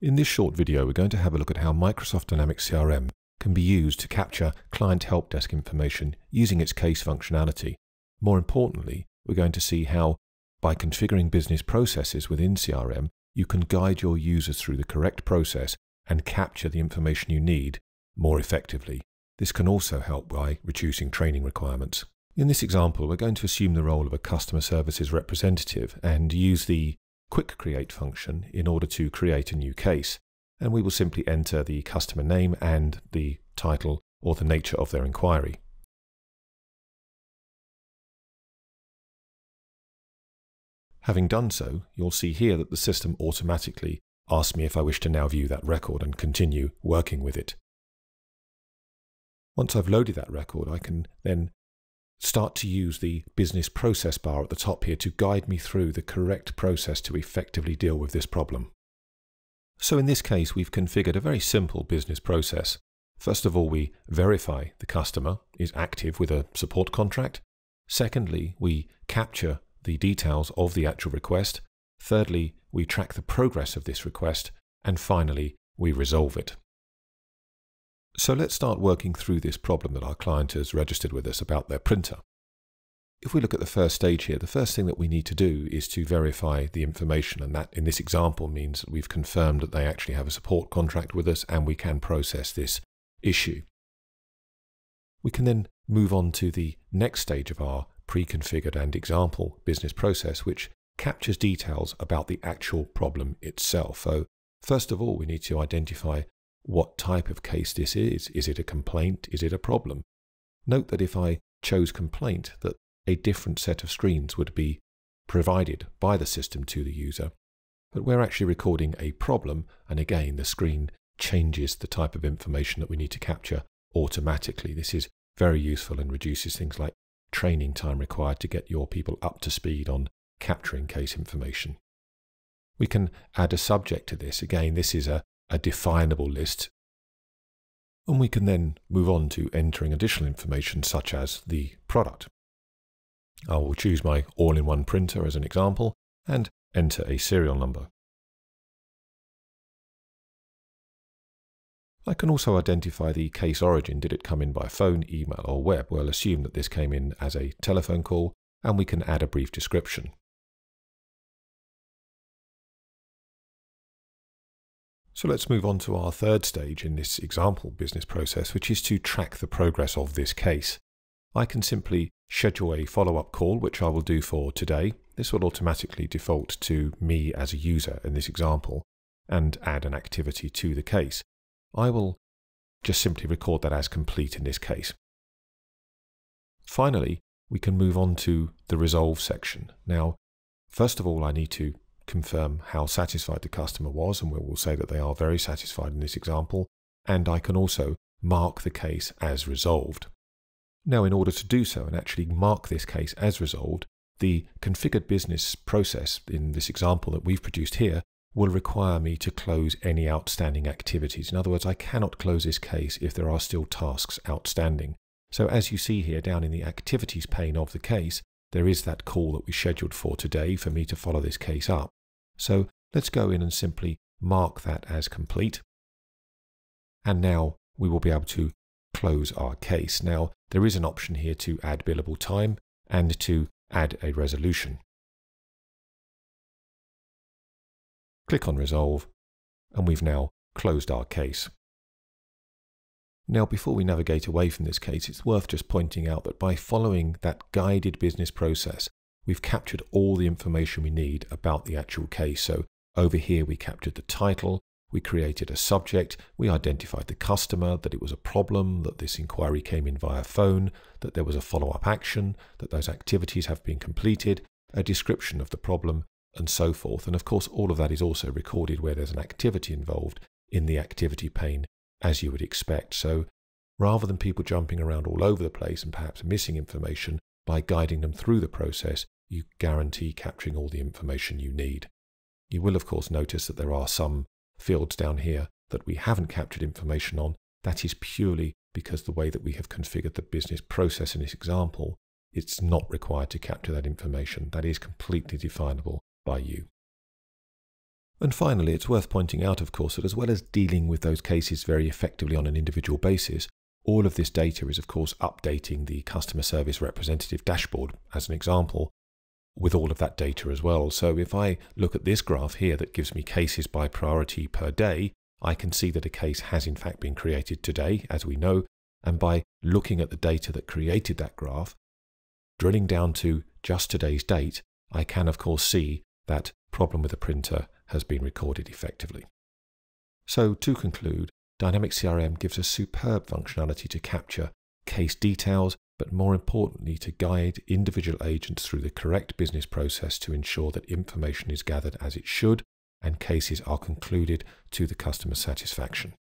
In this short video, we're going to have a look at how Microsoft Dynamics CRM can be used to capture client help desk information using its case functionality. More importantly, we're going to see how, by configuring business processes within CRM, you can guide your users through the correct process and capture the information you need more effectively. This can also help by reducing training requirements. In this example, we're going to assume the role of a customer services representative and use the quick create function in order to create a new case. And we will simply enter the customer name and the title or the nature of their inquiry. Having done so, you'll see here that the system automatically asks me if I wish to now view that record and continue working with it. Once I've loaded that record, I can then start to use the business process bar at the top here to guide me through the correct process to effectively deal with this problem. So in this case, we've configured a very simple business process. First of all, we verify the customer is active with a support contract. Secondly, we capture the details of the actual request. Thirdly, we track the progress of this request. And finally, we resolve it. So let's start working through this problem that our client has registered with us about their printer. If we look at the first stage here, the first thing that we need to do is to verify the information, and that in this example means that we've confirmed that they actually have a support contract with us and we can process this issue. We can then move on to the next stage of our pre-configured and example business process, which captures details about the actual problem itself. So first of all, we need to identify what type of case this is. Is it a complaint? Is it a problem? Note that if I chose complaint, that a different set of screens would be provided by the system to the user. But we're actually recording a problem, and again, the screen changes the type of information that we need to capture automatically. This is very useful and reduces things like training time required to get your people up to speed on capturing case information. We can add a subject to this. Again, this is a a definable list. And we can then move on to entering additional information such as the product. I will choose my all-in-one printer as an example and enter a serial number. I can also identify the case origin. Did it come in by phone, email or web? We'll assume that this came in as a telephone call and we can add a brief description. So let's move on to our third stage in this example business process, which is to track the progress of this case. I can simply schedule a follow-up call, which I will do for today. This will automatically default to me as a user in this example and add an activity to the case. I will just simply record that as complete in this case. Finally, we can move on to the resolve section. Now, first of all, I need to confirm how satisfied the customer was, and we will say that they are very satisfied in this example, and I can also mark the case as resolved. Now, in order to do so and actually mark this case as resolved, the configured business process in this example that we've produced here will require me to close any outstanding activities. In other words, I cannot close this case if there are still tasks outstanding. So as you see here down in the activities pane of the case, there is that call that we scheduled for today for me to follow this case up. So let's go in and simply mark that as complete. And now we will be able to close our case. Now, there is an option here to add billable time and to add a resolution. Click on Resolve, and we've now closed our case. Now, before we navigate away from this case, it's worth just pointing out that by following that guided business process, we've captured all the information we need about the actual case. So over here, we captured the title, we created a subject, we identified the customer, that it was a problem, that this inquiry came in via phone, that there was a follow-up action, that those activities have been completed, a description of the problem, and so forth. And of course, all of that is also recorded where there's an activity involved in the activity pane, as you would expect. So rather than people jumping around all over the place and perhaps missing information, by guiding them through the process, you guarantee capturing all the information you need. You will, of course, notice that there are some fields down here that we haven't captured information on. That is purely because the way that we have configured the business process in this example, it's not required to capture that information. That is completely definable by you. And finally, it's worth pointing out, of course, that as well as dealing with those cases very effectively on an individual basis, all of this data is, of course, updating the customer service representative dashboard, as an example, with all of that data as well. So if I look at this graph here that gives me cases by priority per day, I can see that a case has in fact been created today, as we know, and by looking at the data that created that graph, drilling down to just today's date, I can of course see that problem with the printer has been recorded effectively. So to conclude, Dynamic CRM gives us superb functionality to capture case details, but more importantly to guide individual agents through the correct business process to ensure that information is gathered as it should and cases are concluded to the customer's satisfaction.